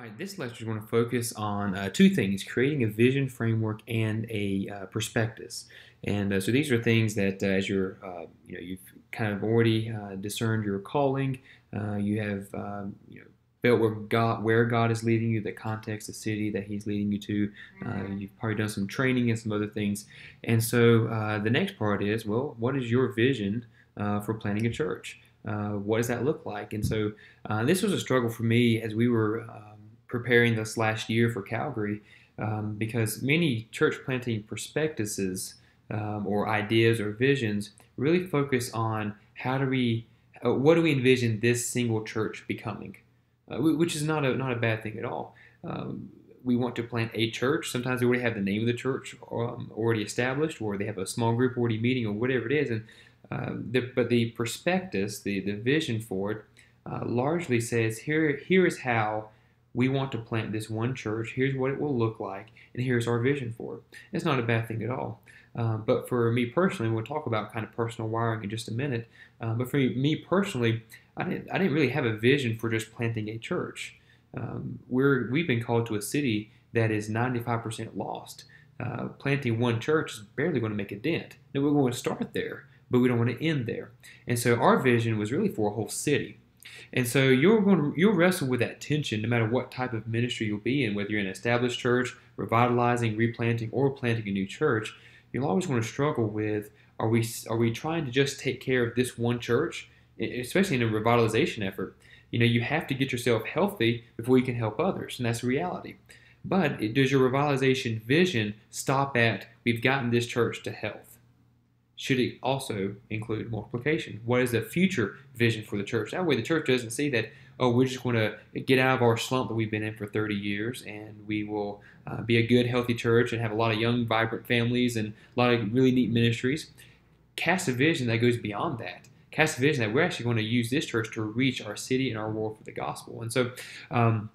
All right, this lecture is going to focus on uh, two things creating a vision framework and a uh, prospectus. And uh, so these are things that, uh, as you're, uh, you know, you've kind of already uh, discerned your calling, you have, um, you know, felt where God, where God is leading you, the context, the city that He's leading you to. you've probably done some training and some other things. And so the next part is, well, what is your vision for planting a church? what does that look like? And so this was a struggle for me as we were preparing this last year for Calgary um, because many church planting prospectuses um, or ideas or visions really focus on how do we, uh, what do we envision this single church becoming, uh, which is not a not a bad thing at all. Um, we want to plant a church. Sometimes they already have the name of the church um, already established, or they have a small group already meeting, or whatever it is. And uh, the, but the prospectus, the the vision for it, uh, largely says here here is how we want to plant this one church. Here's what it will look like, and here's our vision for it. It's not a bad thing at all. Uh, but for me personally, we'll talk about kind of personal wiring in just a minute. Uh, but for me personally, I didn't, I didn't really have a vision for just planting a church. Um, we're, we've been called to a city that is 95% lost. Uh, planting one church is barely going to make a dent. Now, we're going to start there, but we don't want to end there. And so our vision was really for a whole city. And so you're going to you'll wrestle with that tension no matter what type of ministry you'll be in, whether you're in an established church, revitalizing, replanting, or planting a new church. You'll always want to struggle with are we are we trying to just take care of this one church, especially in a revitalization effort? You know, you have to get yourself healthy before you can help others, and that's reality. But does your revitalization vision stop at we've gotten this church to health? Should it also include multiplication? What is the future vision for the church? That way, the church doesn't see that, oh, we're just going to get out of our slump that we've been in for 30 years and we will uh, be a good, healthy church and have a lot of young, vibrant families and a lot of really neat ministries. Cast a vision that goes beyond that. Cast a vision that we're actually going to use this church to reach our city and our world for the gospel. And so, um,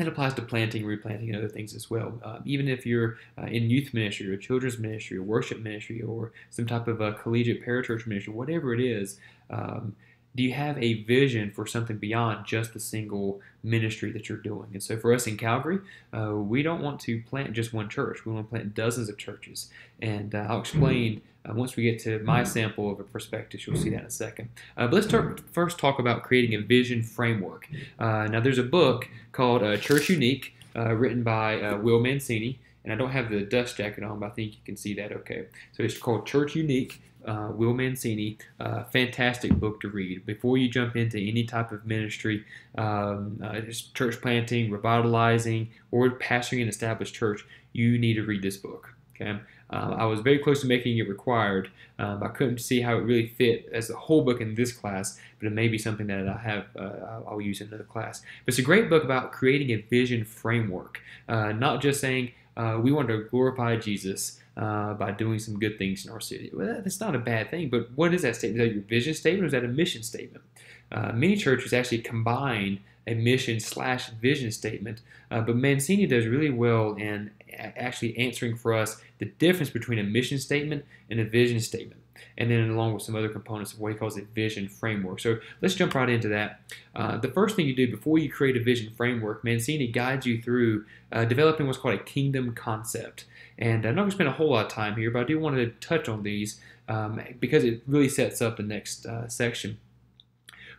it applies to planting, replanting, and other things as well. Uh, even if you're uh, in youth ministry or children's ministry or worship ministry or some type of a collegiate parachurch ministry, whatever it is, um, do you have a vision for something beyond just the single ministry that you're doing? And so for us in Calgary, uh, we don't want to plant just one church. We want to plant dozens of churches. And uh, I'll explain uh, once we get to my sample of a prospectus. You'll see that in a second. Uh, but let's start, first talk about creating a vision framework. Uh, now, there's a book called uh, Church Unique, written by Will Mancini. And I don't have the dust jacket on, but I think you can see that okay. So it's called Church Unique uh, Will Mancini. Uh, fantastic book to read before you jump into any type of ministry, um, uh, church planting, revitalizing, or pastoring an established church. You need to read this book. Okay, uh, I was very close to making it required. Um, I couldn't see how it really fit as a whole book in this class, but it may be something that I have uh, I'll use in another class. But it's a great book about creating a vision framework, uh, not just saying we want to glorify Jesus uh, by doing some good things in our city. Well, that's not a bad thing, but what is that statement? Is that your vision statement or is that a mission statement? Uh, many churches actually combine a mission slash vision statement, uh, but Mancini does really well in actually answering for us the difference between a mission statement and a vision statement and then along with some other components of what he calls a vision framework. So let's jump right into that. Uh, the first thing you do before you create a vision framework, Mancini guides you through uh, developing what's called a kingdom concept. And I'm not going to spend a whole lot of time here, but I do want to touch on these um, because it really sets up the next uh, section.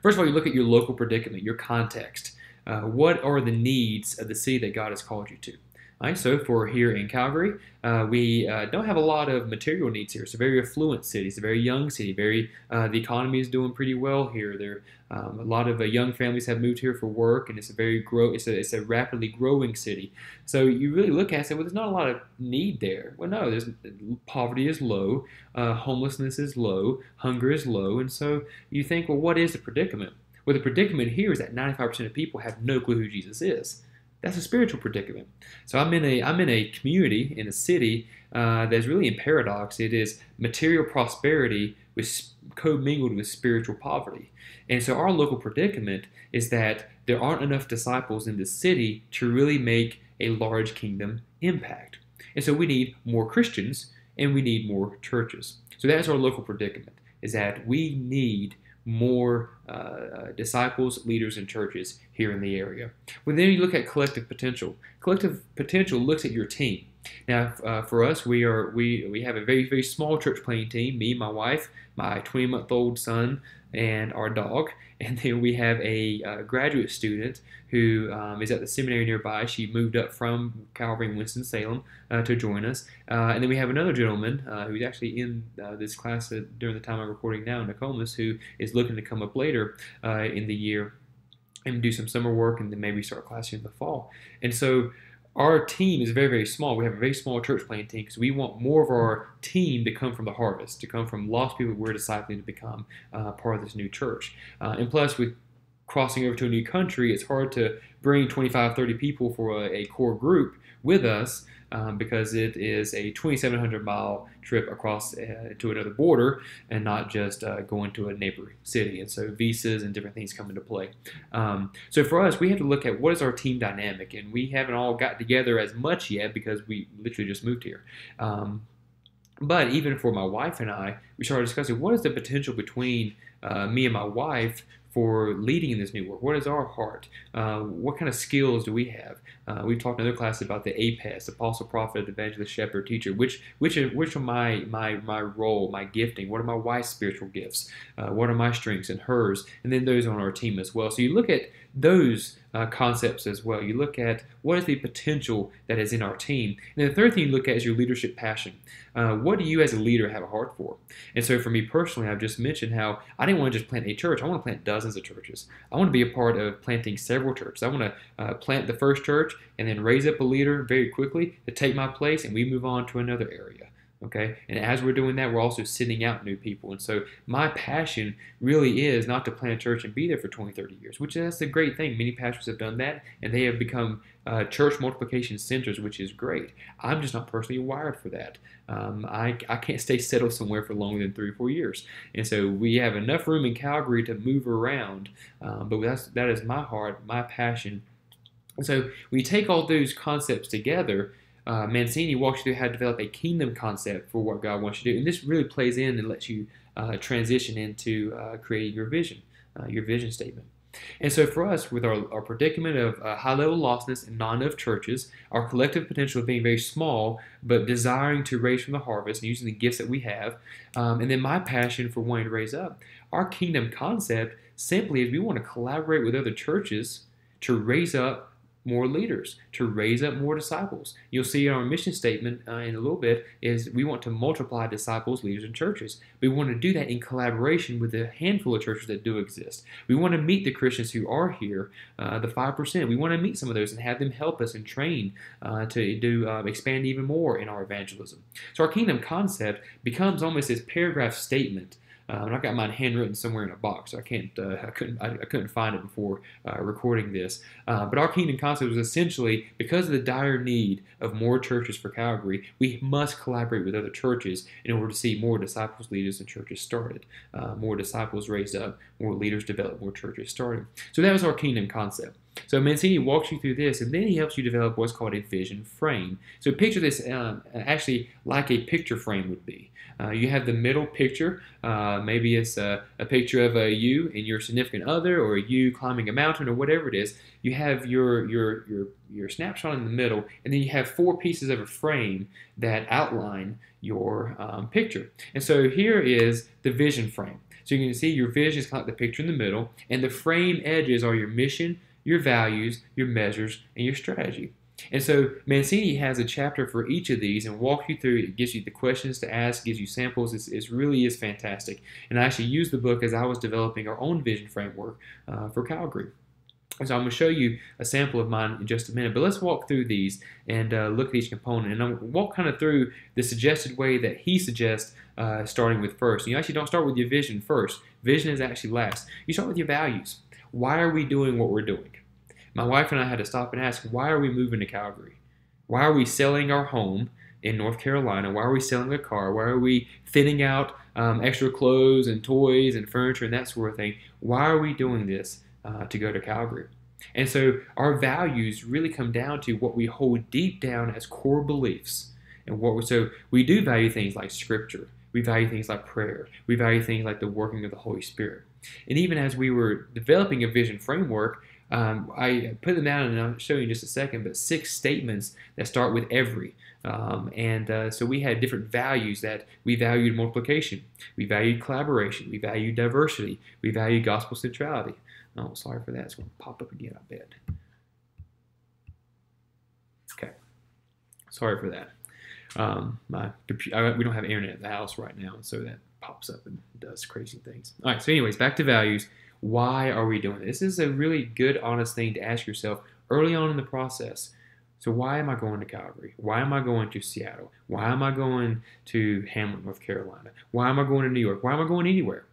First of all, you look at your local predicament, your context. Uh, what are the needs of the city that God has called you to? So for here in Calgary, uh, we uh, don't have a lot of material needs here. It's a very affluent city. It's a very young city. Very uh, the economy is doing pretty well here. There, um, a lot of uh, young families have moved here for work, and it's a very grow. It's a, it's a rapidly growing city. So you really look at it and say, well, there's not a lot of need there. Well, no, there's poverty is low, uh, homelessness is low, hunger is low, and so you think, well, what is the predicament? Well, the predicament here is that 95% of people have no clue who Jesus is. That's a spiritual predicament. So I'm in a I'm in a community in a city uh, that's really in paradox. It is material prosperity with commingled with spiritual poverty. And so our local predicament is that there aren't enough disciples in the city to really make a large kingdom impact. And so we need more Christians and we need more churches. So that's our local predicament is that we need more uh, uh, disciples, leaders, and churches here in the area. Well, then you look at collective potential. Collective potential looks at your team. Now, uh, for us, we are we we have a very very small church planting team. Me, my wife, my 20 month old son, and our dog. And then we have a uh, graduate student who um, is at the seminary nearby. She moved up from Calvary in Winston-Salem uh, to join us. Uh, and then we have another gentleman uh, who's actually in uh, this class during the time I'm recording now, Nokomis, who is looking to come up later uh, in the year and do some summer work and then maybe start class in the fall. And so our team is very, very small. We have a very small church planting team because we want more of our team to come from the harvest, to come from lost people we're discipling to become uh, part of this new church. Uh, and plus, with crossing over to a new country, it's hard to bring 25, 30 people for a, a core group with us um, because it is a 2,700 mile trip across uh, to another border and not just uh, going to a neighboring city. And so visas and different things come into play. Um, so for us, we have to look at what is our team dynamic, and we haven't all got together as much yet because we literally just moved here. Um, but even for my wife and I, we started discussing what is the potential between uh, me and my wife for leading in this new work? What is our heart? Uh, what kind of skills do we have? Uh, we've talked in other classes about the APEST, apostle, prophet, evangelist, shepherd, teacher. Which which which are my my my role, my gifting? What are my wife's spiritual gifts? Uh, what are my strengths and hers? And then those on our team as well. So you look at those uh, concepts as well. You look at what is the potential that is in our team. And the third thing you look at is your leadership passion. Uh, what do you as a leader have a heart for? And so for me personally, I've just mentioned how I didn't want to just plant a church. I want to plant dozens of churches. I want to be a part of planting several churches. I want to uh, plant the first church and then raise up a leader very quickly to take my place and we move on to another area. Okay, and as we're doing that, we're also sending out new people. And so, my passion really is not to plant a church and be there for 20, 30 years, which that's a great thing. Many pastors have done that, and they have become uh, church multiplication centers, which is great. I'm just not personally wired for that. Um, I, I can't stay settled somewhere for longer than three or four years. And so, we have enough room in Calgary to move around, um, but that's, that is my heart, my passion. And so, we take all those concepts together uh, Mancini walks you through how to develop a kingdom concept for what God wants you to do. And this really plays in and lets you uh, transition into uh, creating your vision, uh, your vision statement. And so for us, with our, our predicament of uh, high level lostness and not enough churches, our collective potential of being very small, but desiring to raise from the harvest and using the gifts that we have, um, and then my passion for wanting to raise up, our kingdom concept simply is we want to collaborate with other churches to raise up more leaders, to raise up more disciples. You'll see in our mission statement uh, in a little bit is we want to multiply disciples, leaders, and churches. We want to do that in collaboration with the handful of churches that do exist. We want to meet the Christians who are here, uh, the 5%. We want to meet some of those and have them help us and train uh, to do uh, expand even more in our evangelism. So our kingdom concept becomes almost this paragraph statement uh, and I've got mine handwritten somewhere in a box. I can't, uh, I couldn't, I, I, couldn't find it before uh, recording this. Uh, but our kingdom concept was essentially because of the dire need of more churches for Calgary, we must collaborate with other churches in order to see more disciples, leaders, and churches started, uh, more disciples raised up, more leaders developed, more churches started. So that was our kingdom concept. So Mancini walks you through this, and then he helps you develop what's called a vision frame. So picture this um, actually like a picture frame would be. Uh, you have the middle picture. Uh, maybe it's a, a, picture of a you and your significant other, or you climbing a mountain, or whatever it is. You have your your your your snapshot in the middle, and then you have four pieces of a frame that outline your um, picture. And so here is the vision frame. So you can see your vision is kind of like the picture in the middle, and the frame edges are your mission, your values, your measures, and your strategy. And so Mancini has a chapter for each of these and walk you through it. gives you the questions to ask, gives you samples. It's, it really is fantastic. And I actually used the book as I was developing our own vision framework uh, for Calgary. And so I'm going to show you a sample of mine in just a minute, but let's walk through these and uh, look at each component. And I'm going to walk kind of through the suggested way that he suggests uh, starting with first. You actually don't start with your vision first. Vision is actually last. You start with your values. Why are we doing what we're doing? my wife and I had to stop and ask, why are we moving to Calgary? Why are we selling our home in North Carolina? Why are we selling a car? Why are we fitting out um, extra clothes and toys and furniture and that sort of thing? Why are we doing this uh, to go to Calgary? And so our values really come down to what we hold deep down as core beliefs. And what we, so we do value things like scripture. We value things like prayer. We value things like the working of the Holy Spirit. And even as we were developing a vision framework, um, I put them down and I'll show you in just a second, but six statements that start with every. Um, and uh, so we had different values that we valued multiplication, we valued collaboration, we valued diversity, we valued gospel centrality. Oh, sorry for that. It's going to pop up again, I bet. Okay. Sorry for that. Um, my I, we don't have internet at the house right now, so that pops up and does crazy things. All right. So, anyways, back to values. Why are we doing this? This is a really good, honest thing to ask yourself early on in the process. So, why am I going to Calgary? Why am I going to Seattle? Why am I going to Hamlet, North Carolina? Why am I going to New York? Why am I going anywhere?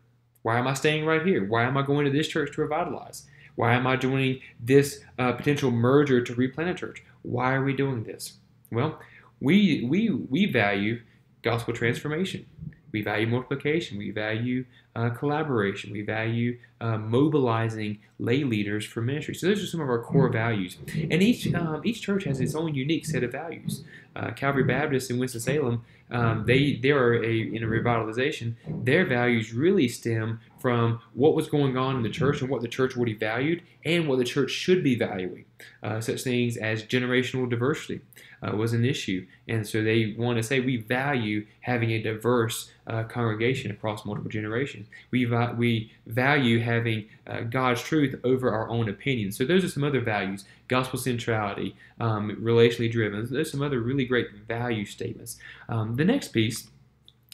Why am I staying right here? Why am I going to this church to revitalize? Why am I joining this uh, potential merger to replant a church? Why are we doing this? Well, we we we value gospel transformation. We value multiplication. We value uh, collaboration. We value uh, mobilizing lay leaders for ministry. So those are some of our core values. And each um, each church has its own unique set of values. Uh, Calvary Baptist in Winston Salem, um, they they are a in a revitalization. Their values really stem from what was going on in the church and what the church already valued and what the church should be valuing. Uh, such things as generational diversity uh, was an issue. And so they want to say we value having a diverse uh, congregation across multiple generations. We, we value having uh, God's truth over our own opinions. So those are some other values gospel centrality, um, relationally driven. There's some other really great value statements. Um, the next piece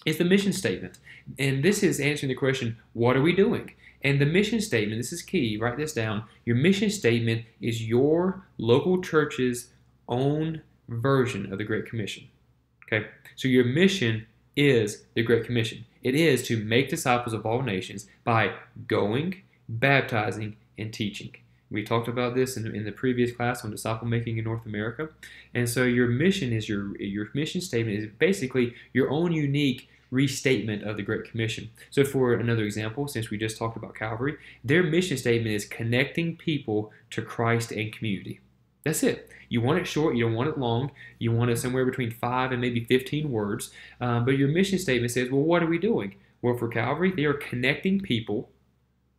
is the mission statement. And this is answering the question what are we doing? And the mission statement, this is key, write this down. Your mission statement is your local church's own version of the Great Commission. Okay? So your mission is the Great Commission. It is to make disciples of all nations by going, baptizing, and teaching. We talked about this in, in the previous class on disciple making in North America. And so your mission is your your mission statement is basically your own unique restatement of the Great Commission. So, for another example, since we just talked about Calvary, their mission statement is connecting people to Christ and community. That's it. You want it short, you don't want it long. You want it somewhere between five and maybe 15 words. Um, but your mission statement says, well, what are we doing? Well, for Calvary, they are connecting people.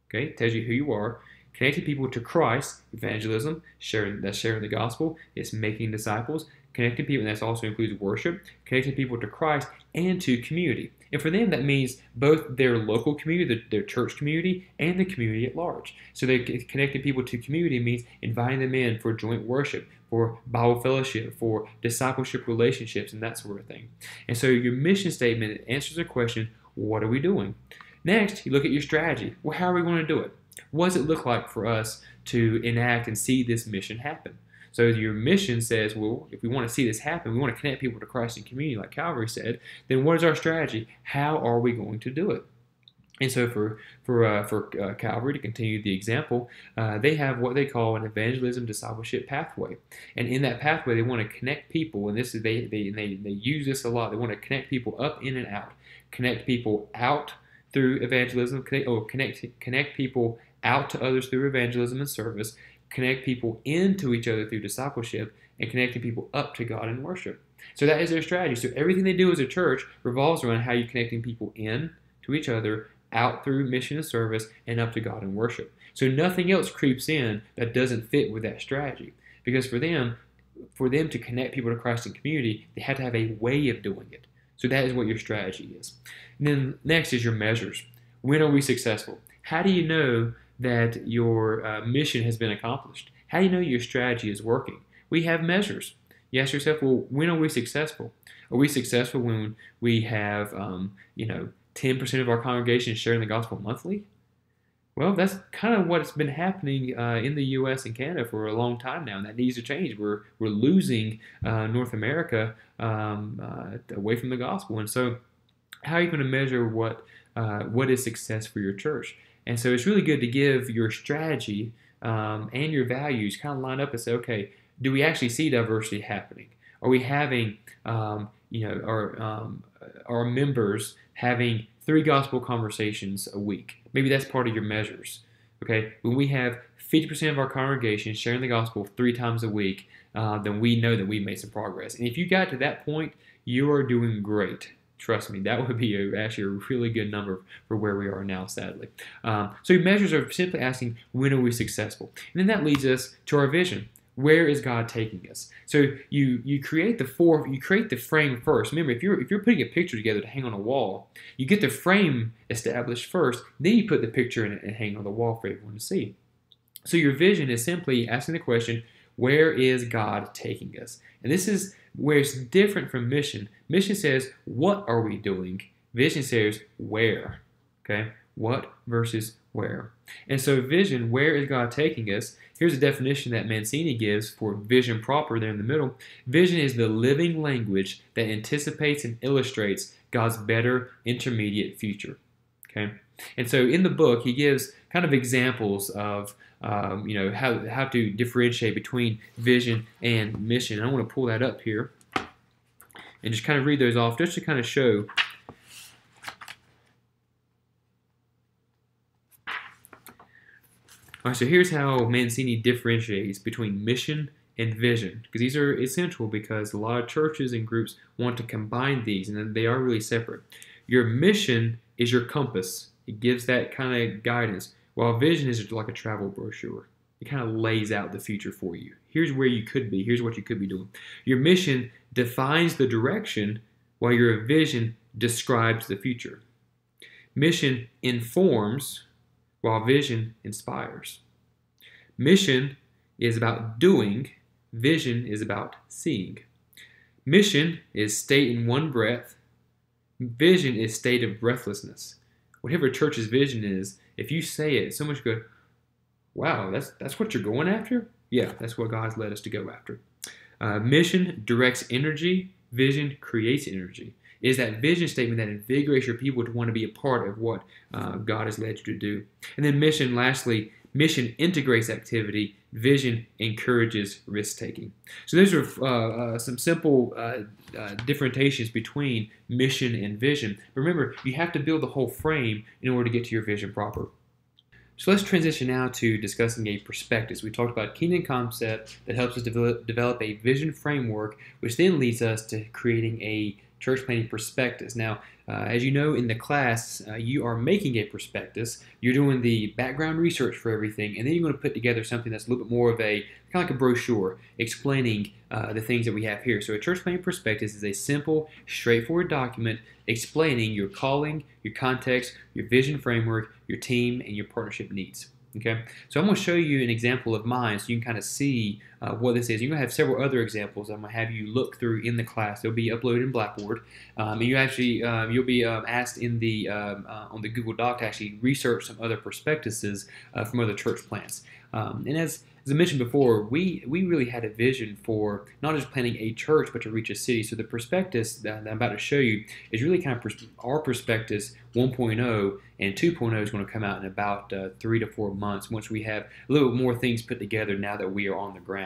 Okay, tells you who you are. Connecting people to Christ, evangelism, sharing that's sharing the gospel, it's making disciples, connecting people, and that also includes worship, connecting people to Christ and to community. And for them, that means both their local community, their church community, and the community at large. So they connecting people to community means inviting them in for joint worship, for Bible fellowship, for discipleship relationships, and that sort of thing. And so your mission statement answers the question, what are we doing? Next, you look at your strategy. Well, how are we going to do it? What does it look like for us to enact and see this mission happen? So your mission says, well, if we want to see this happen, we want to connect people to Christ and community, like Calvary said. Then what is our strategy? How are we going to do it? And so for for uh, for uh, Calvary to continue the example, uh, they have what they call an evangelism discipleship pathway, and in that pathway they want to connect people, and this is they they they, they use this a lot. They want to connect people up in and out, connect people out through evangelism, connect, or connect connect people out to others through evangelism and service, connect people into each other through discipleship, and connecting people up to God in worship. So that is their strategy. So everything they do as a church revolves around how you're connecting people in to each other, out through mission and service, and up to God in worship. So nothing else creeps in that doesn't fit with that strategy. Because for them, for them to connect people to Christ and community, they have to have a way of doing it. So that is what your strategy is. And then next is your measures. When are we successful? How do you know that your uh, mission has been accomplished? How do you know your strategy is working? We have measures. You ask yourself, well, when are we successful? Are we successful when we have, um, you know, 10% of our congregation sharing the gospel monthly? Well, that's kind of what's been happening uh, in the U.S. and Canada for a long time now, and that needs to change. We're we're losing uh, North America um, uh, away from the gospel, and so how are you going to measure what uh, what is success for your church? And so it's really good to give your strategy um, and your values kind of line up and say, okay, do we actually see diversity happening? Are we having, um, you know, our, um, our members having three gospel conversations a week? Maybe that's part of your measures. Okay, when we have 50% of our congregation sharing the gospel three times a week, uh, then we know that we've made some progress. And if you got to that point, you are doing great. Trust me, that would be a, actually a really good number for where we are now, sadly. Um, so your measures are simply asking, when are we successful? And then that leads us to our vision. Where is God taking us? So you you create the four, you create the frame first. Remember, if you're if you're putting a picture together to hang on a wall, you get the frame established first, then you put the picture in it and hang on the wall for everyone to see. So your vision is simply asking the question, where is God taking us? And this is where it's different from mission. Mission says, what are we doing? Vision says, where? Okay? What versus where? And so, vision, where is God taking us? Here's a definition that Mancini gives for vision proper there in the middle. Vision is the living language that anticipates and illustrates God's better intermediate future. Okay? And so, in the book, he gives kind of examples of um, you know, how, how to differentiate between vision and mission. I want to pull that up here and just kind of read those off just to kind of show All right, so here's how Mancini differentiates between mission and vision, because these are essential because a lot of churches and groups want to combine these, and they are really separate. Your mission is your compass. It gives that kind of guidance. While vision is like a travel brochure, it kind of lays out the future for you. Here's where you could be, here's what you could be doing. Your mission defines the direction, while your vision describes the future. Mission informs, while vision inspires. Mission is about doing, vision is about seeing. Mission is state in one breath, vision is state of breathlessness. Whatever church's vision is, if you say it, so much good. Wow, that's that's what you're going after. Yeah, that's what God's led us to go after. Uh, mission directs energy. Vision creates energy. It is that vision statement that invigorates your people to want to be a part of what uh, God has led you to do. And then mission, lastly, mission integrates activity. Vision encourages risk taking. So those are uh, uh, some simple uh, uh, differentiations between mission and vision. Remember, you have to build the whole frame in order to get to your vision proper. So let's transition now to discussing a perspective. We talked about kingdom concept that helps us develop, develop a vision framework, which then leads us to creating a church planting prospectus. Now, uh, as you know in the class, uh, you are making a prospectus. You're doing the background research for everything, and then you're going to put together something that's a little bit more of a kind of like a brochure explaining uh, the things that we have here. So, a church planting prospectus is a simple, straightforward document explaining your calling, your context, your vision framework, your team, and your partnership needs. Okay, so I'm going to show you an example of mine so you can kind of see uh, what this is. To have several other examples I'm going to have you look through in the class. They'll be uploaded in Blackboard, um, and you actually um, you'll be um, asked in the um, uh, on the Google Doc to actually research some other prospectuses uh, from other church plants. Um, and as as I mentioned before, we, we really had a vision for not just planning a church, but to reach a city. So the prospectus that I'm about to show you is really kind of our prospectus 1.0, and 2.0 is going to come out in about uh, three to four months once we have a little more things put together now that we are on the ground.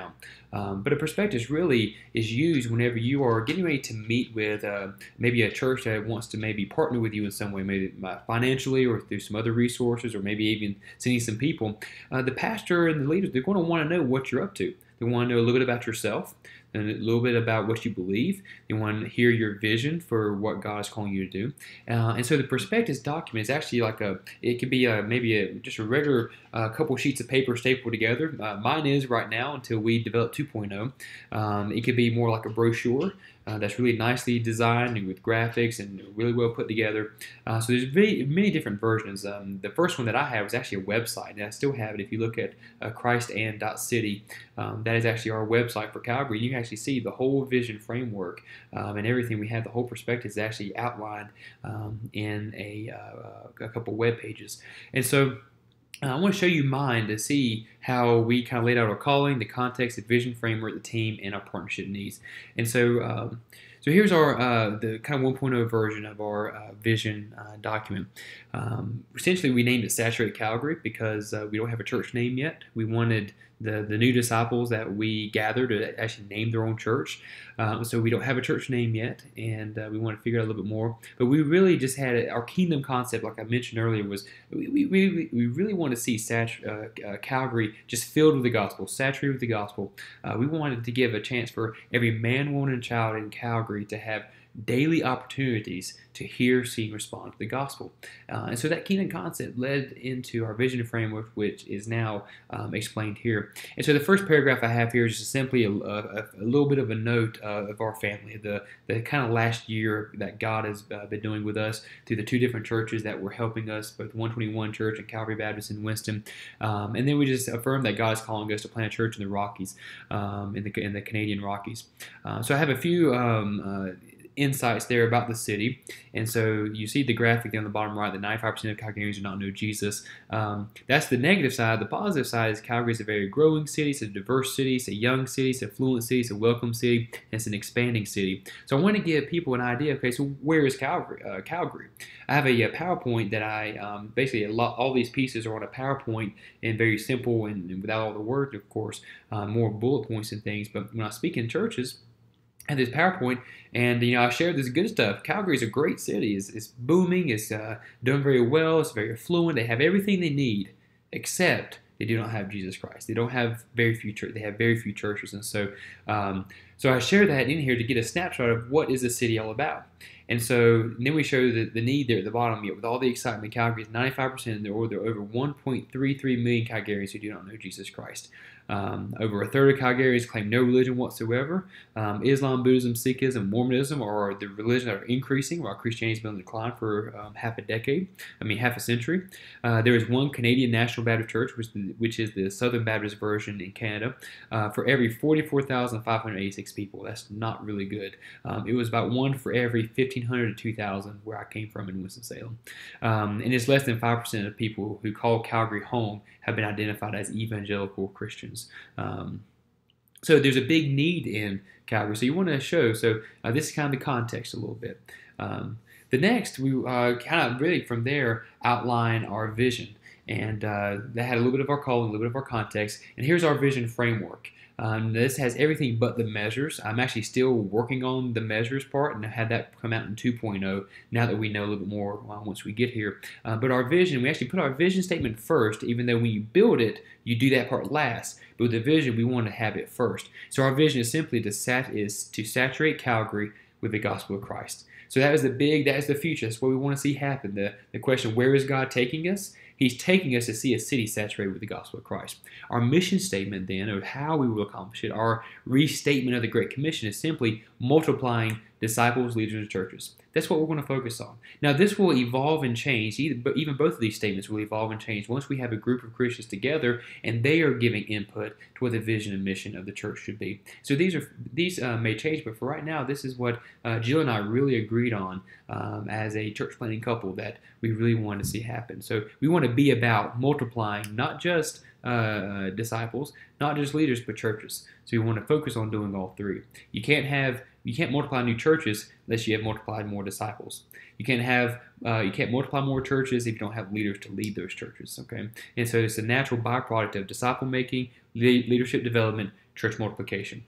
Um, but a prospectus really is used whenever you are getting ready to meet with uh, maybe a church that wants to maybe partner with you in some way, maybe financially or through some other resources, or maybe even sending some people. Uh, the pastor and the leaders, they're going to want to know what you're up to. They want to know a little bit about yourself and a little bit about what you believe. They want to hear your vision for what God is calling you to do. Uh, and so the prospectus document is actually like a, it could be a, maybe a, just a regular uh, couple sheets of paper stapled together. Uh, mine is right now until we develop 2.0. Um, it could be more like a brochure. Uh, that's really nicely designed and with graphics and really well put together. Uh, so there's many different versions. Um, the first one that I have is actually a website, and I still have it. If you look at uh, christand.city, um, that is actually our website for Calgary. You actually see the whole vision framework um, and everything we have. The whole perspective is actually outlined um, in a, uh, a couple web pages. And so uh, I want to show you mine to see how we kind of laid out our calling, the context, the vision framework, the team, and our partnership needs. And so, um, so here's our uh, the kind of 1.0 version of our uh, vision uh, document. Um, essentially, we named it Saturate Calgary because uh, we don't have a church name yet. We wanted the, the new disciples that we gather to actually name their own church. Um, so we don't have a church name yet, and uh, we want to figure out a little bit more. But we really just had a, our kingdom concept, like I mentioned earlier, was we, we, we, really want to see uh, uh, Calgary just filled with the gospel, saturated with the gospel. Uh, we wanted to give a chance for every man, woman, and child in Calgary to have daily opportunities to hear, see, respond to the gospel. Uh, and so that kingdom concept led into our vision framework, which is now um, explained here. And so the first paragraph I have here is just simply a, a, a little bit of a note uh, of our family, the, the kind of last year that God has uh, been doing with us through the two different churches that were helping us, both 121 Church and Calvary Baptist in Winston. Um, and then we just affirm that God is calling us to plant a church in the Rockies, um, in, the, in the Canadian Rockies. Uh, so I have a few um, uh, insights there about the city. And so you see the graphic there on the bottom right that 95% of Calgarians do not know Jesus. Um, that's the negative side. The positive side is Calgary is a very growing city, it's a diverse city, it's a young city, it's a fluent city, it's a welcome city, it's an expanding city. So I want to give people an idea okay, so where is Calgary? Uh, Calgary? I have a, a PowerPoint that I um, basically lot, all these pieces are on a PowerPoint and very simple and, and without all the words, of course, uh, more bullet points and things. But when I speak in churches, had this PowerPoint, and you know I shared this good stuff. Calgary is a great city. It's, it's booming. It's uh, doing very well. It's very affluent. They have everything they need, except they do not have Jesus Christ. They don't have very few. They have very few churches, and so um, so I share that in here to get a snapshot of what is the city all about. And so then we show the, the need there at the bottom. Yet with all the excitement, Calgary is 95% there, or there are over 1.33 million Calgarians who do not know Jesus Christ. Um, over a third of Calgarians claim no religion whatsoever. Um, Islam, Buddhism, Sikhism, Mormonism are the religions that are increasing, while Christianity has been on decline for um, half a decade. I mean, half a century. Uh, there is one Canadian National Baptist Church, which, which is the Southern Baptist version in Canada, uh, for every 44,586 people. That's not really good. Um, it was about one for every 1,500 to 2,000 where I came from in Winston-Salem. Um, and it's less than 5% of people who call Calgary home have been identified as evangelical Christians. Um, so there's a big need in Calgary. So you want to show. So uh, this is kind of the context a little bit. Um, the next, we uh, kind of really from there outline our vision. And uh, that had a little bit of our call, a little bit of our context. And here's our vision framework. Um, this has everything but the measures. I'm actually still working on the measures part, and had that come out in 2.0 now that we know a little bit more uh, once we get here. Uh, but our vision, we actually put our vision statement first, even though when you build it, you do that part last. But with the vision, we want to have it first. So our vision is simply to sat is to saturate Calgary with the gospel of Christ. So that is the big, that is the future. That's what we want to see happen. The, the question, where is God taking us? He's taking us to see a city saturated with the gospel of Christ. Our mission statement, then, of how we will accomplish it, our restatement of the Great Commission, is simply multiplying disciples, leaders, and churches. That's what we're going to focus on. Now, this will evolve and change. Even both of these statements will evolve and change once we have a group of Christians together and they are giving input to what the vision and mission of the church should be. So these are these uh, may change, but for right now, this is what uh, Jill and I really agreed on um, as a church planting couple that we really want to see happen. So we want to be about multiplying not just uh, disciples, not just leaders, but churches. So we want to focus on doing all three. You can't have you can't multiply new churches unless you have multiplied more disciples. You can't have uh, you can't multiply more churches if you don't have leaders to lead those churches. Okay, and so it's a natural byproduct of disciple making, leadership development, church multiplication.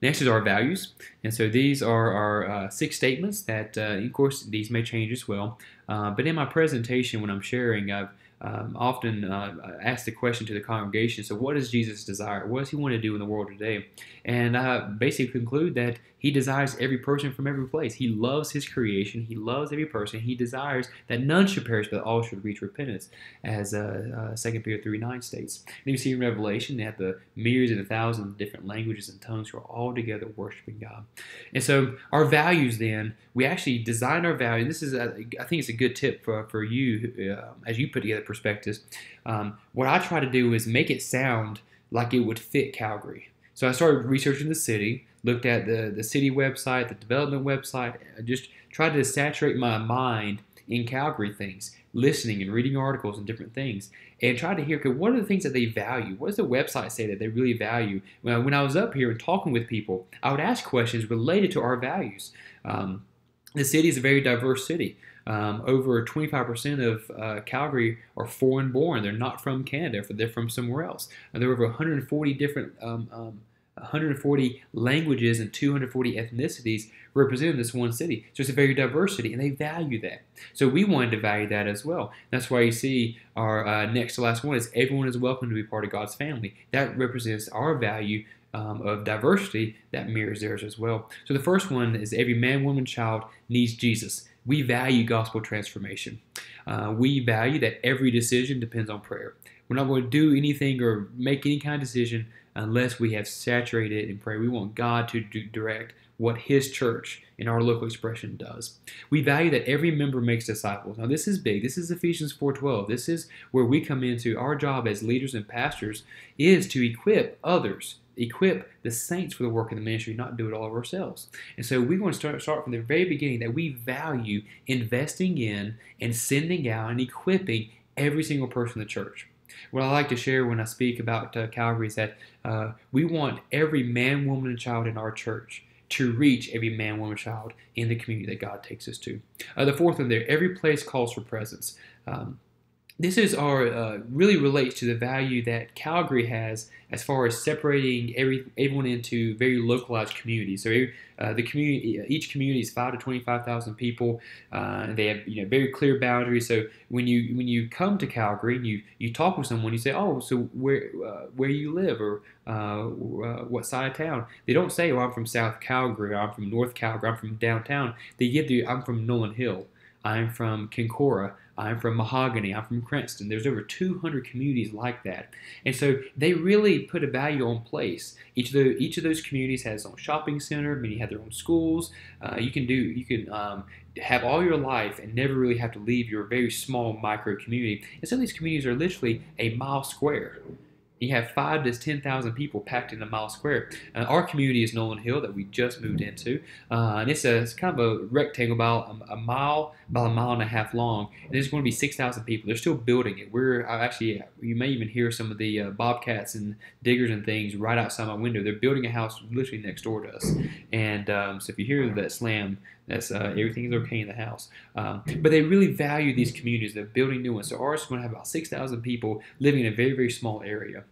Next is our values, and so these are our uh, six statements that, uh, of course, these may change as well. Uh, but in my presentation, when I'm sharing, I've um, often uh, the question to the congregation so what does jesus desire what does he want to do in the world today and i basically conclude that he desires every person from every place. He loves his creation. He loves every person. He desires that none should perish but all should reach repentance as uh, uh, 2 peter 3 9 states. And you see in revelation that the myriads and a thousand different languages and tongues who are all together worshiping god. And so our values then we actually design our value. This is a, I think it's a good tip for, for you uh, as you put together perspectives. Um, what I try to do is make it sound like it would fit Calgary. So I started researching the city, looked at the, the city website, the development website, I just tried to saturate my mind in Calgary things, listening and reading articles and different things, and try to hear, okay, what are the things that they value? What does the website say that they really value? When I was up here and talking with people, I would ask questions related to our values. Um, the city is a very diverse city. Um, over 25% of uh, Calgary are foreign born. They're not from Canada, they're from somewhere else. And there are over 140 different, um, um, 140 languages and 240 ethnicities represented in this one city. So it's a very diversity, and they value that. So we wanted to value that as well. That's why you see our uh, next to last one is everyone is welcome to be part of God's family. That represents our value um, of diversity that mirrors theirs as well. So the first one is every man, woman, child needs Jesus. We value gospel transformation. Uh, we value that every decision depends on prayer. We're not going to do anything or make any kind of decision unless we have saturated in prayer. We want God to direct what His church in our local expression does. We value that every member makes disciples. Now this is big. This is Ephesians 4:12. This is where we come into our job as leaders and pastors is to equip others equip the saints for the work of the ministry, not do it all of ourselves. And so we want to start, start from the very beginning that we value investing in and sending out and equipping every single person in the church. What I like to share when I speak about uh, Calgary is that uh, we want every man, woman, and child in our church to reach every man, woman, child in the community that God takes us to. Uh, the fourth one there, every place calls for presence. Um, this is our uh, really relates to the value that Calgary has as far as separating every everyone into very localized communities. So uh, the community, each community is five to twenty five thousand people, uh, and they have you know very clear boundaries. So when you when you come to Calgary and you you talk with someone, you say, oh, so where uh, where you live or uh, uh, what side of town? They don't say, oh, I'm from South Calgary, or I'm from North Calgary, I'm from downtown. They give you, I'm from Nolan Hill. I'm from Kincora. I'm from Mahogany. I'm from Cranston. There's over 200 communities like that, and so they really put a value on place. Each of the, each of those communities has its own shopping center. Many have their own schools. Uh, you can do you can um, have all your life and never really have to leave your very small micro community. And some of these communities are literally a mile square. You have five to 10,000 people packed in a mile square. Uh, our community is Nolan Hill that we just moved into. Uh, and it's, a, it's kind of a rectangle about a, a, mile, about a mile and a half long. And there's going to be 6,000 people. They're still building it. We're actually, you may even hear some of the uh, bobcats and diggers and things right outside my window. They're building a house literally next door to us. And um, so if you hear that slam, that's uh, everything is okay in the house. Um, but they really value these communities. They're building new ones. So ours is going to have about 6,000 people living in a very, very small area.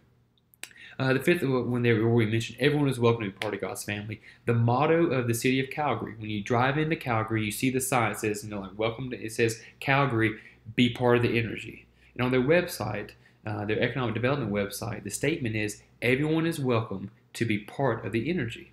Uh, the fifth one there, where we mentioned everyone is welcome to be part of God's family. The motto of the city of Calgary. When you drive into Calgary, you see the sign. It says, you know, like welcome. To, it says Calgary, be part of the energy. And on their website, uh, their economic development website, the statement is everyone is welcome to be part of the energy.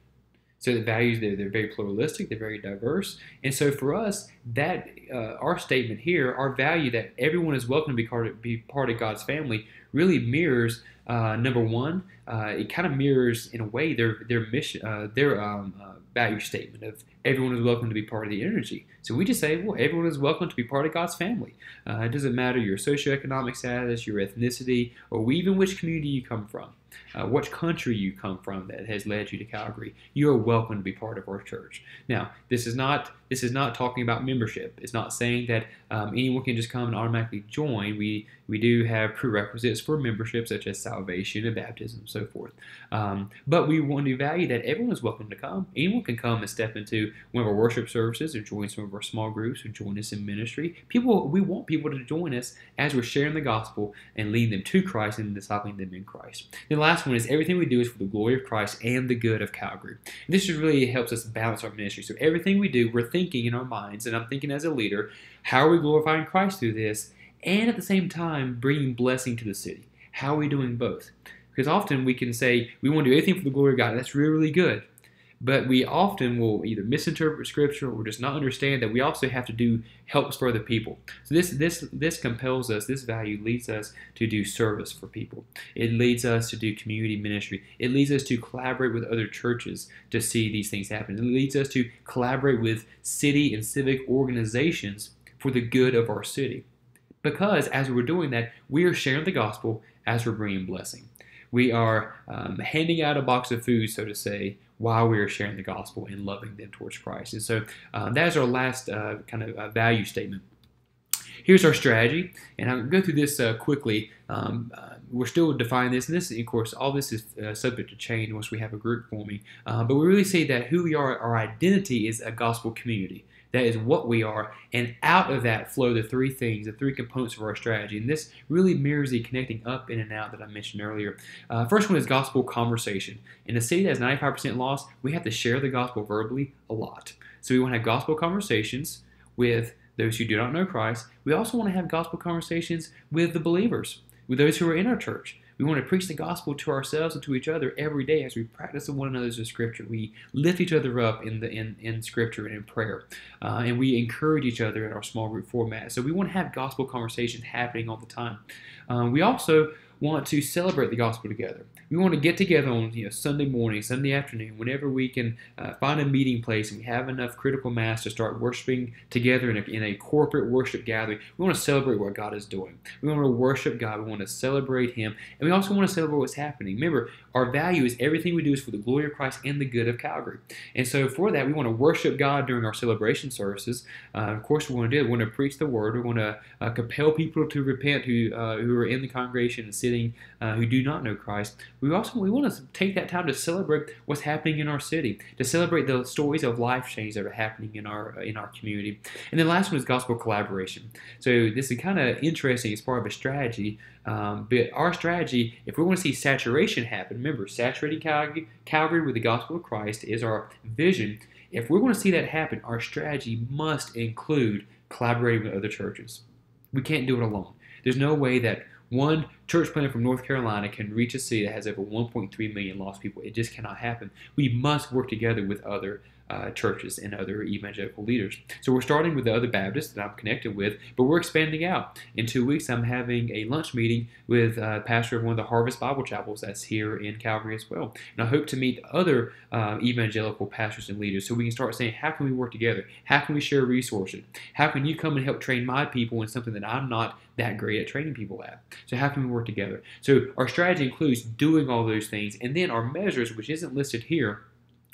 So the values they're, they're very pluralistic, they're very diverse, and so for us, that uh, our statement here, our value that everyone is welcome to be part of, be part of God's family, really mirrors uh, number one. Uh, it kind of mirrors in a way their their mission, uh, their um, uh, value statement of everyone is welcome to be part of the energy. So we just say, well, everyone is welcome to be part of God's family. Uh, it doesn't matter your socioeconomic status, your ethnicity, or even which community you come from uh, which country you come from that has led you to Calgary, you are welcome to be part of our church. Now, this is not this is not talking about membership. It's not saying that um, anyone can just come and automatically join. We we do have prerequisites for membership, such as salvation and baptism, and so forth. Um, but we want to value that everyone is welcome to come. Anyone can come and step into one of our worship services, or join some of our small groups, or join us in ministry. People, we want people to join us as we're sharing the gospel and leading them to Christ and discipling them in Christ. The last one is everything we do is for the glory of Christ and the good of Calgary. This just really helps us balance our ministry. So everything we do, we're thinking in our minds, and I'm thinking as a leader, how are we glorifying Christ through this? And at the same time, bringing blessing to the city. How are we doing both? Because often we can say we want to do anything for the glory of God. That's really, really good. But we often will either misinterpret scripture or just not understand that we also have to do helps for other people. So this this this compels us, this value leads us to do service for people. It leads us to do community ministry. It leads us to collaborate with other churches to see these things happen. It leads us to collaborate with city and civic organizations for the good of our city. Because as we're doing that, we are sharing the gospel as we're bringing blessing. We are um, handing out a box of food, so to say, while we are sharing the gospel and loving them towards Christ. And so uh, that is our last uh, kind of uh, value statement. Here's our strategy, and I'll go through this uh, quickly. Um, uh, we're still defining this, and this, of course, all this is uh, subject to change once we have a group forming. but we really say that who we are, our identity is a gospel community. That is what we are. And out of that flow the three things, the three components of our strategy. And this really mirrors the connecting up in and out that I mentioned earlier. Uh, first one is gospel conversation. In a city that has 95% loss, we have to share the gospel verbally a lot. So we want to have gospel conversations with those who do not know Christ. We also want to have gospel conversations with the believers, with those who are in our church. We want to preach the gospel to ourselves and to each other every day as we practice one another's Scripture. We lift each other up in the in, in Scripture and in prayer, uh, and we encourage each other in our small group format. So we want to have gospel conversations happening all the time. Uh, we also want to celebrate the gospel together. We want to get together on you know Sunday morning, Sunday afternoon, whenever we can uh, find a meeting place and we have enough critical mass to start worshiping together in a, in a corporate worship gathering. We want to celebrate what God is doing. We want to worship God. We want to celebrate Him, and we also want to celebrate what's happening. Remember, our value is everything we do is for the glory of Christ and the good of Calgary. And so for that, we want to worship God during our celebration services. Uh, of course, we want to do it. We want to preach the word. We want to uh, compel people to repent who uh, who are in the congregation and sitting uh, who do not know Christ. We also we want to take that time to celebrate what's happening in our city, to celebrate the stories of life change that are happening in our in our community. And the last one is gospel collaboration. So this is kind of interesting as part of a strategy. Um, but our strategy, if we want to see saturation happen, remember, saturating Calgary, Calgary with the gospel of Christ is our vision. If we're going to see that happen, our strategy must include collaborating with other churches. We can't do it alone. There's no way that one church planter from North Carolina can reach a city that has over 1.3 million lost people. It just cannot happen. We must work together with other uh, churches and other evangelical leaders. So we're starting with the other Baptists that I'm connected with, but we're expanding out. In two weeks, I'm having a lunch meeting with uh, pastor of one of the Harvest Bible Chapels that's here in Calgary as well. And I hope to meet other uh, evangelical pastors and leaders so we can start saying, how can we work together? How can we share resources? How can you come and help train my people in something that I'm not that great at training people at? So how can we work together? So our strategy includes doing all those things, and then our measures, which isn't listed here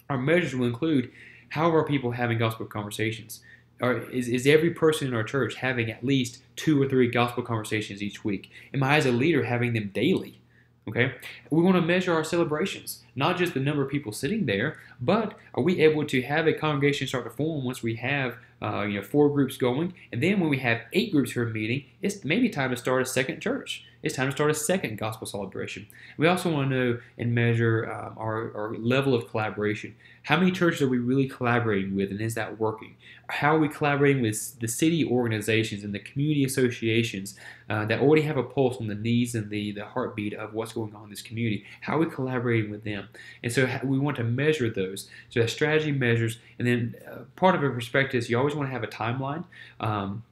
our measures will include how are people having gospel conversations? Are, is, is every person in our church having at least two or three gospel conversations each week? Am I, as a leader, having them daily? Okay? We want to measure our celebrations, not just the number of people sitting there, but are we able to have a congregation start to form once we have uh, you know four groups going, and then when we have eight groups here meeting, it's maybe time to start a second church it's time to start a second gospel celebration. We also want to know and measure um, our, our level of collaboration. How many churches are we really collaborating with, and is that working? How are we collaborating with the city organizations and the community associations uh, that already have a pulse on the needs and the, the heartbeat of what's going on in this community? How are we collaborating with them? And so we want to measure those. So that strategy measures, and then uh, part of a prospectus is you always want to have a timeline. Um,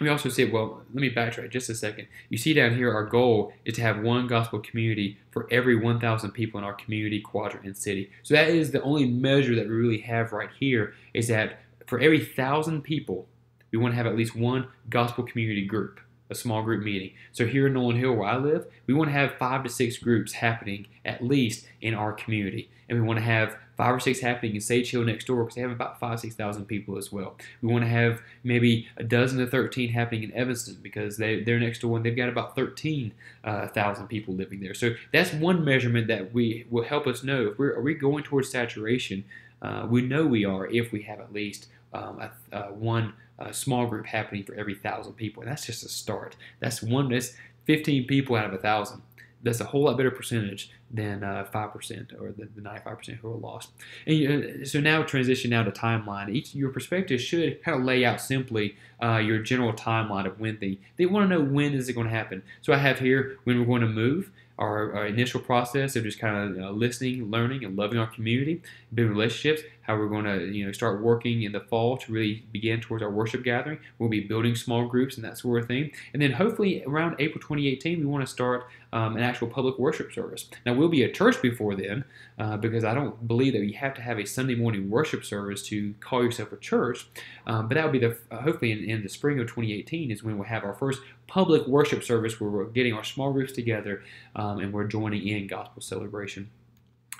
we also say, well, let me backtrack just a second. You see down here, our goal is to have one gospel community for every 1,000 people in our community, quadrant, and city. So that is the only measure that we really have right here is that for every 1,000 people, we want to have at least one gospel community group, a small group meeting. So here in Nolan Hill, where I live, we want to have five to six groups happening at least in our community. And we want to have five or six happening in Sage Hill next door because they have about five, six thousand people as well. We want to have maybe a dozen to thirteen happening in Evanston because they, they're next door and they've got about 13,000 uh, people living there. So that's one measurement that we will help us know if we're are we going towards saturation. Uh, we know we are if we have at least um, a, uh, one small group happening for every thousand people, and that's just a start. That's one. That's 15 people out of a thousand that's a whole lot better percentage than uh, five percent or the, 95 percent who are lost. And uh, so now transition now to timeline. Each your prospectus should kind of lay out simply uh, your general timeline of when they they want to know when is it going to happen. So I have here when we're going to move our, our initial process of just kind of uh, listening, learning, and loving our community, building relationships. How we're going to you know start working in the fall to really begin towards our worship gathering. We'll be building small groups and that sort of thing. And then hopefully around April 2018, we want to start um, an actual public worship service. Now we'll be a church before then uh, because I don't believe that you have to have a Sunday morning worship service to call yourself a church. Um, but that will be the uh, hopefully in, in the spring of 2018 is when we'll have our first public worship service where we're getting our small groups together um, and we're joining in gospel celebration.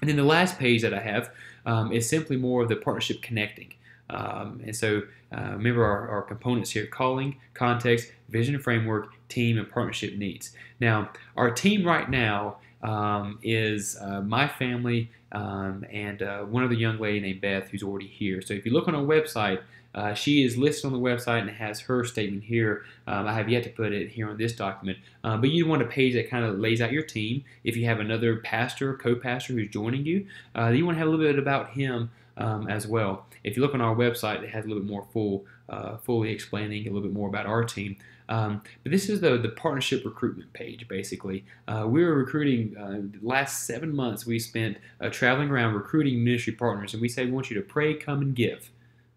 And then the last page that I have um, is simply more of the partnership connecting. Um, and so uh, remember our, our, components here calling, context, vision framework, team, and partnership needs. Now, our team right now um, is uh, my family um, and uh, one other young lady named Beth who's already here. So if you look on our website, uh, she is listed on the website and has her statement here. Um, I have yet to put it here on this document, uh, but you want a page that kind of lays out your team. If you have another pastor, co-pastor who's joining you, uh, you want to have a little bit about him um, as well. If you look on our website, it has a little bit more full, uh, fully explaining a little bit more about our team. Um, but this is the the partnership recruitment page. Basically, uh, we were recruiting. Uh, the last seven months, we spent uh, traveling around recruiting ministry partners, and we say we want you to pray, come, and give.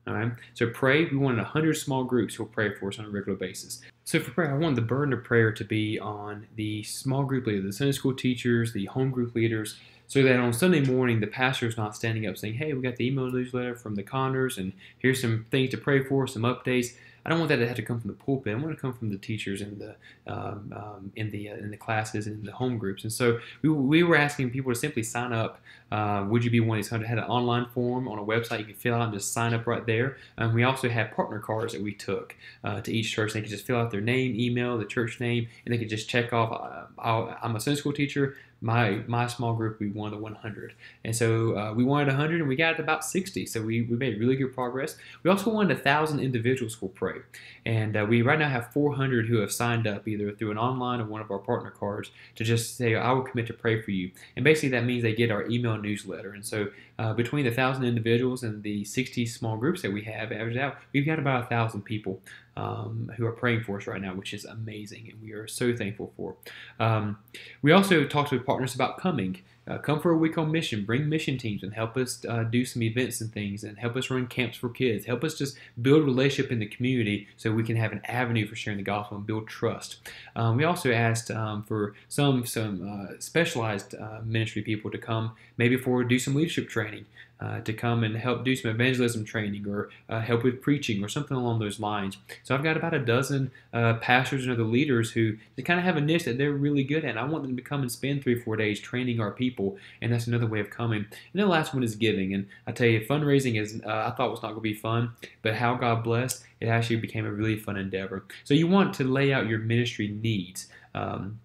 All right. So pray. We wanted hundred small groups who will pray for us on a regular basis. So for prayer, I want the burden of prayer to be on the small group leaders, the Sunday school teachers, the home group leaders, so that on Sunday morning the pastor is not standing up saying, "Hey, we got the email newsletter from the Conners, and here's some things to pray for, some updates." I don't want that to have to come from the pulpit. I want it to come from the teachers in the um, um, in the uh, in the classes and in the home groups. And so we, we were asking people to simply sign up. Uh, would you be one of these? Had an online form on a website you can fill out and just sign up right there. Um, we also had partner cards that we took uh, to each church. They could just fill out their name, email, the church name, and they could just check off. Uh, I'm a Sunday school teacher my my small group we wanted 100 and so uh, we wanted 100 and we got about 60 so we, we made really good progress. We also wanted a thousand individuals who pray. And uh, we right now have 400 who have signed up either through an online or one of our partner cards to just say i will commit to pray for you. And basically that means they get our email newsletter. And so uh, between the thousand individuals and the 60 small groups that we have averaged out we've got about a thousand people um, who are praying for us right now, which is amazing, and we are so thankful for. Um, we also talked to partners about coming. Uh, come for a week on mission. Bring mission teams and help us uh, do some events and things, and help us run camps for kids. Help us just build relationship in the community so we can have an avenue for sharing the gospel and build trust. Um, we also asked um, for some some uh, specialized uh, ministry people to come, maybe for do some leadership training uh, to come and help do some evangelism training or uh, help with preaching or something along those lines. So I've got about a dozen uh, pastors and other leaders who they kind of have a niche that they're really good at. I want them to come and spend three or four days training our people, and that's another way of coming. And the last one is giving. And I tell you, fundraising is uh, I thought was not going to be fun, but how God blessed, it actually became a really fun endeavor. So you want to lay out your ministry needs. Um,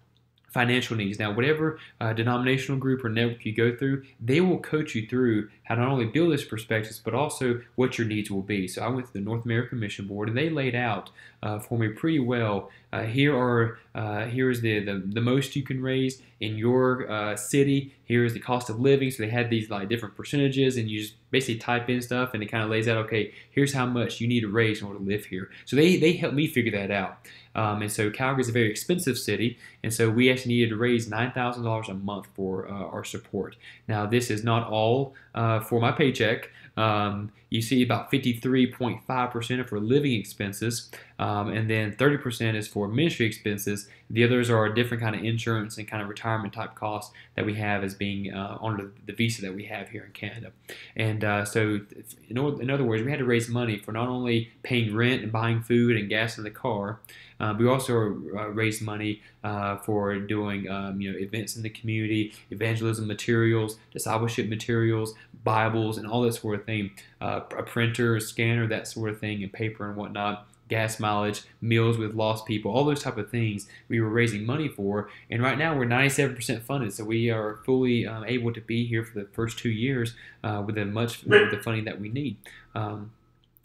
financial needs. Now, whatever uh, denominational group or network you go through, they will coach you through how not only build this prospectus, but also what your needs will be. So I went to the North American Mission Board, and they laid out uh, for me pretty well. Uh, here are uh, here is the, the, the most you can raise in your uh, city. Here is the cost of living. So they had these like different percentages, and you just basically type in stuff, and it kind of lays out okay, here's how much you need to raise in order to live here. So they they helped me figure that out. Um, and so Calgary is a very expensive city, and so we actually needed to raise nine thousand dollars a month for uh, our support. Now this is not all uh, Uh, for my paycheck. Um, you see about 53.5% are for living expenses, um, and then 30% is for ministry expenses. The others are a different kind of insurance and kind of retirement type costs that we have as being uh, under the visa that we have here in Canada. And uh, so, in, in, other words, we had to raise money for not only paying rent and buying food and gas in the car, uh, we also uh, raised money uh, for doing um, you know events in the community, evangelism materials, discipleship materials, Bibles, and all that sort of thing. Uh, a printer, a scanner, that sort of thing, and paper and whatnot gas mileage, meals with lost people, all those type of things we were raising money for. And right now we're 97% funded, so we are fully um, able to be here for the first two years uh, with a much with the funding that we need. Um,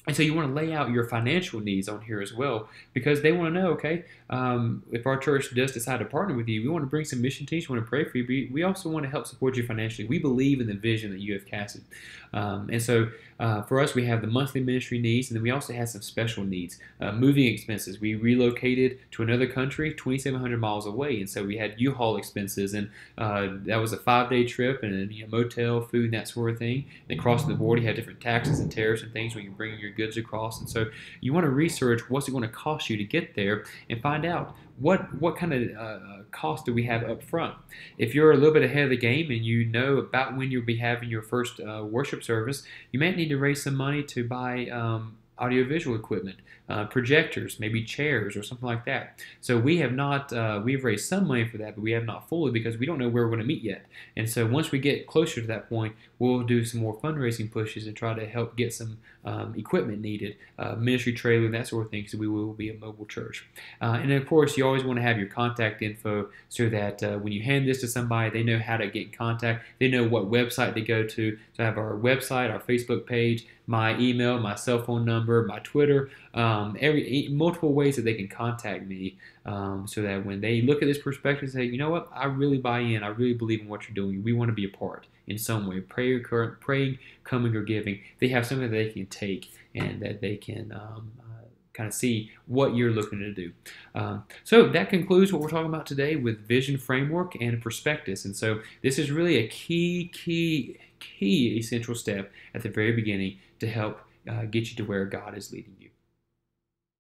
and so you want to lay out your financial needs on here as well because they want to know, okay, um, if our church does decide to partner with you, we want to bring some mission teams, we want to pray for you, but we also want to help support you financially. We believe in the vision that you have casted. Um, and so uh, for us, we have the monthly ministry needs, and then we also have some special needs. Uh, moving expenses. We relocated to another country, 2,700 miles away, and so we had U-Haul expenses, and uh, that was a five-day trip, and you know, motel, food, and that sort of thing. And crossing the border, you had different taxes and tariffs and things when you bring your goods across, and so you want to research what's it going to cost you to get there, and find out what what kind of uh, cost do we have up front. If you're a little bit ahead of the game and you know about when you'll be having your first uh, worship service, you might need to raise some money to buy um, audiovisual equipment, uh, projectors, maybe chairs or something like that. So we have not, uh, we've raised some money for that, but we have not fully because we don't know where we're going to meet yet. And so once we get closer to that point, we'll do some more fundraising pushes and try to help get some um, equipment needed, uh, ministry trailer, that sort of thing, because we will be a mobile church. Uh, and of course, you always want to have your contact info so that uh, when you hand this to somebody, they know how to get in contact. They know what website to go to. So I have our website, our Facebook page, my email, my cell phone number, my Twitter, um, every multiple ways that they can contact me, um, so that when they look at this prospectus, and say, you know what, I really buy in, I really believe in what you're doing. We want to be a part in some way, prayer, praying, coming, or giving. They have something that they can take and that they can. Um, uh, kind of see what you're looking to do. Um, so that concludes what we're talking about today with vision framework and prospectus. And so this is really a key, key, key essential step at the very beginning to help uh, get you to where God is leading you.